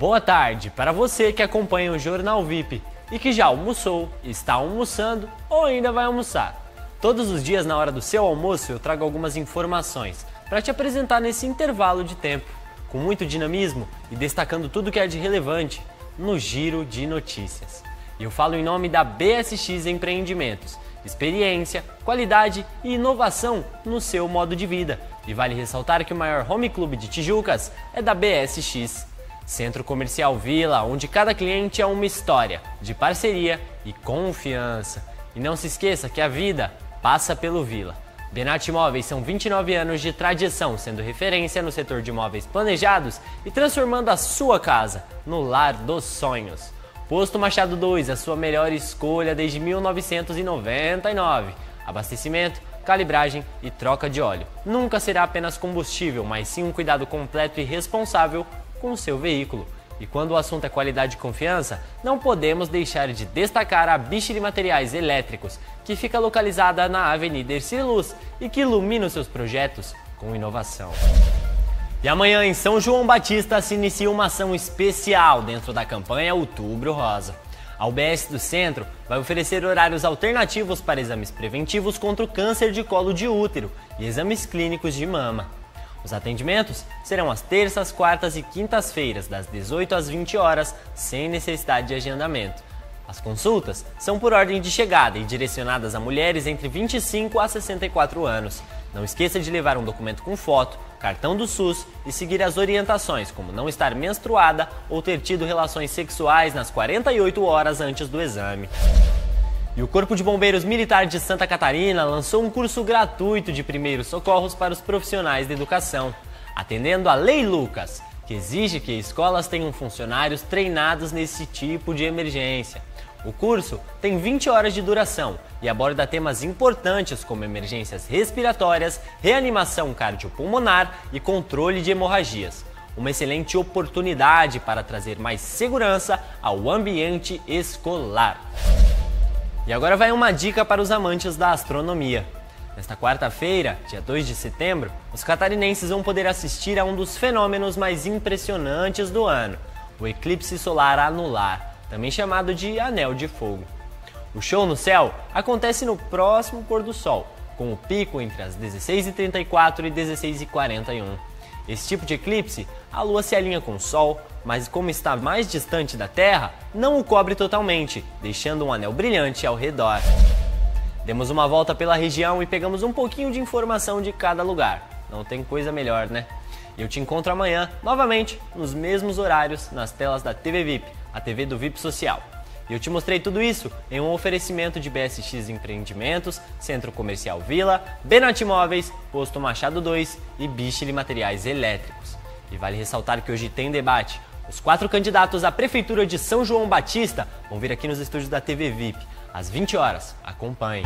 Boa tarde para você que acompanha o Jornal VIP e que já almoçou, está almoçando ou ainda vai almoçar. Todos os dias, na hora do seu almoço, eu trago algumas informações para te apresentar nesse intervalo de tempo, com muito dinamismo e destacando tudo que é de relevante no Giro de Notícias. E eu falo em nome da BSX Empreendimentos. Experiência, qualidade e inovação no seu modo de vida. E vale ressaltar que o maior home club de Tijucas é da BSX. Centro Comercial Vila, onde cada cliente é uma história de parceria e confiança. E não se esqueça que a vida passa pelo Vila. Benat Imóveis são 29 anos de tradição, sendo referência no setor de imóveis planejados e transformando a sua casa no lar dos sonhos. Posto Machado 2, a sua melhor escolha desde 1999. Abastecimento, calibragem e troca de óleo. Nunca será apenas combustível, mas sim um cuidado completo e responsável com o seu veículo. E quando o assunto é qualidade e confiança, não podemos deixar de destacar a Bichiri Materiais Elétricos, que fica localizada na Avenida Ercir Luz e que ilumina os seus projetos com inovação. E amanhã em São João Batista se inicia uma ação especial dentro da campanha Outubro Rosa. A UBS do Centro vai oferecer horários alternativos para exames preventivos contra o câncer de colo de útero e exames clínicos de mama. Os atendimentos serão às terças, quartas e quintas-feiras, das 18 às 20 horas, sem necessidade de agendamento. As consultas são por ordem de chegada e direcionadas a mulheres entre 25 a 64 anos. Não esqueça de levar um documento com foto, cartão do SUS e seguir as orientações, como não estar menstruada ou ter tido relações sexuais nas 48 horas antes do exame. E o Corpo de Bombeiros Militar de Santa Catarina lançou um curso gratuito de primeiros socorros para os profissionais da educação, atendendo à Lei Lucas, que exige que escolas tenham funcionários treinados nesse tipo de emergência. O curso tem 20 horas de duração e aborda temas importantes como emergências respiratórias, reanimação cardiopulmonar e controle de hemorragias. Uma excelente oportunidade para trazer mais segurança ao ambiente escolar. E agora vai uma dica para os amantes da astronomia. Nesta quarta-feira, dia 2 de setembro, os catarinenses vão poder assistir a um dos fenômenos mais impressionantes do ano, o eclipse solar anular, também chamado de Anel de Fogo. O show no céu acontece no próximo pôr do sol, com o pico entre as 16h34 e 16h41. Esse tipo de eclipse, a Lua se alinha com o Sol, mas como está mais distante da Terra, não o cobre totalmente, deixando um anel brilhante ao redor. Demos uma volta pela região e pegamos um pouquinho de informação de cada lugar. Não tem coisa melhor, né? Eu te encontro amanhã, novamente, nos mesmos horários, nas telas da TV VIP, a TV do VIP Social. E eu te mostrei tudo isso em um oferecimento de BSX Empreendimentos, Centro Comercial Vila, Benat Imóveis, Posto Machado 2 e Bichili Materiais Elétricos. E vale ressaltar que hoje tem debate. Os quatro candidatos à Prefeitura de São João Batista vão vir aqui nos estúdios da TV VIP, às 20 horas. Acompanhe.